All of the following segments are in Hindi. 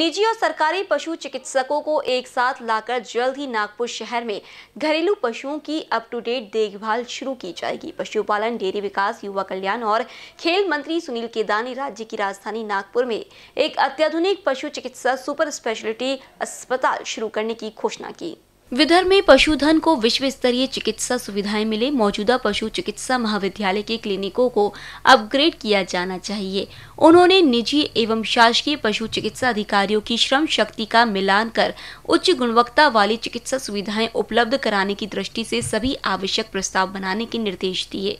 निजी और सरकारी पशु चिकित्सकों को एक साथ लाकर जल्द ही नागपुर शहर में घरेलू पशुओं की अप टू डेट देखभाल शुरू की जाएगी। पशुपालन, डेयरी विकास, युवा कल्याण और खेल मंत्री सुनील केदार ने राज्य की राजधानी नागपुर में एक अत्याधुनिक पशु चिकित्सा सुपर स्पेशलिटी अस्पताल शुरू करने की घोषणा की। विदर्भ में पशुधन को विश्व स्तरीय चिकित्सा सुविधाएँ मिले। मौजूदा पशु चिकित्सा महाविद्यालय के क्लिनिकों को अपग्रेड किया जाना चाहिए। उन्होंने निजी एवं शासकीय पशु चिकित्सा अधिकारियों की श्रम शक्ति का मिलान कर उच्च गुणवत्ता वाली चिकित्सा सुविधाएँ उपलब्ध कराने की दृष्टि से सभी आवश्यक प्रस्ताव बनाने के निर्देश दिए।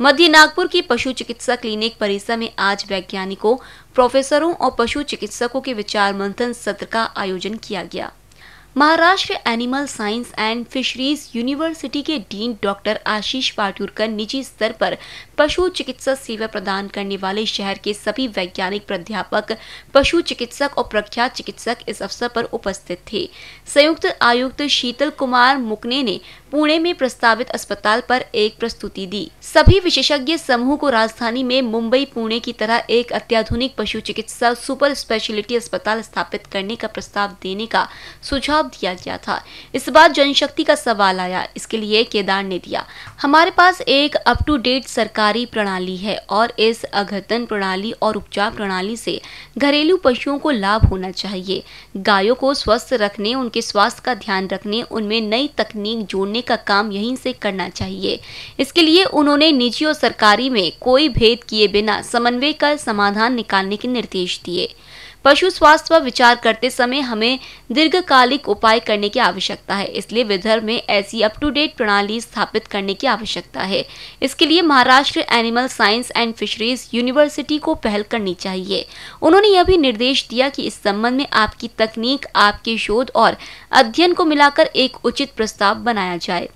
मध्य नागपुर की पशु चिकित्सा क्लिनिक परिसर में आज वैज्ञानिकों, प्रोफेसरों और पशु चिकित्सकों के विचार मंथन सत्र का आयोजन किया गया। Maharashtra animal science and fisheries university के डीन डॉक्टर आशीष पाटुरकर निजी स्तर पर पशु चिकित्सा सेवा प्रदान करने वाले शहर के सभी वैज्ञानिक प्राध्यापक, पशु चिकित्सक और प्रख्यात चिकित्सक इस अवसर पर उपस्थित थे। संयुक्त आयुक्त शीतल कुमार मुकने ने पुणे में प्रस्तावित अस्पताल पर एक प्रस्तुति दी। सभी विशेषज्ञ समूह को राजधानी में मुंबई, पुणे की तरह एक अत्याधुनिक पशु चिकित्सा सुपर स्पेशलिटी अस्पताल स्थापित करने का प्रस्ताव देने का सुझाव दिया गया था। इस बार जनशक्ति का सवाल आया। इसके लिए केदार ने दिया, हमारे पास एक अप टू डेट सरकारी प्रणाली है और इस अघतन प्रणाली और उपचार प्रणाली से घरेलू पशुओं को लाभ होना चाहिए। गायों को स्वस्थ रखने, उनके स्वास्थ्य का ध्यान रखने, उनमें नई तकनीक जोड़ने करने का काम यहीं से करना चाहिए। इसके लिए उन्होंने निजी और सरकारी में कोई भेद किए बिना समन्वय कर समाधान निकालने के निर्देश दिए। पशु स्वास्थ्य पर विचार करते समय हमें दीर्घकालिक उपाय करने की आवश्यकता है। इसलिए विदर्भ में ऐसी अप टू डेट प्रणाली स्थापित करने की आवश्यकता है। इसके लिए Maharashtra animal science and fisheries university को पहल करनी चाहिए। उन्होंने यह भी निर्देश दिया कि इस संबंध में आपकी तकनीक, आपके शोध और अध्ययन को मिलाकर एक उचित प्रस्ताव बनाया जाए।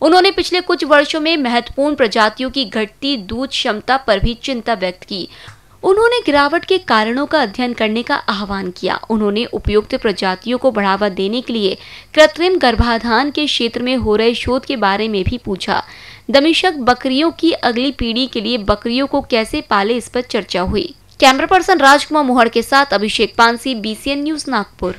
उन्होंने पिछले कुछ वर्षों में महत्वपूर्ण प्रजातियों की घटती दूध क्षमता पर भी चिंता व्यक्त की। उन्होंने गिरावट के कारणों का अध्ययन करने का आह्वान किया। उन्होंने उपयुक्त प्रजातियों को बढ़ावा देने के लिए कृत्रिम गर्भाधान के क्षेत्र में हो रहे शोध के बारे में भी पूछा। दमिशक बकरियों की अगली पीढ़ी के लिए बकरियों को कैसे पाले इस पर चर्चा हुई। कैमरा पर्सन राजकुमार मोहर के साथ अभिषेक पानसी बीसीएन न्यूज़ नागपुर।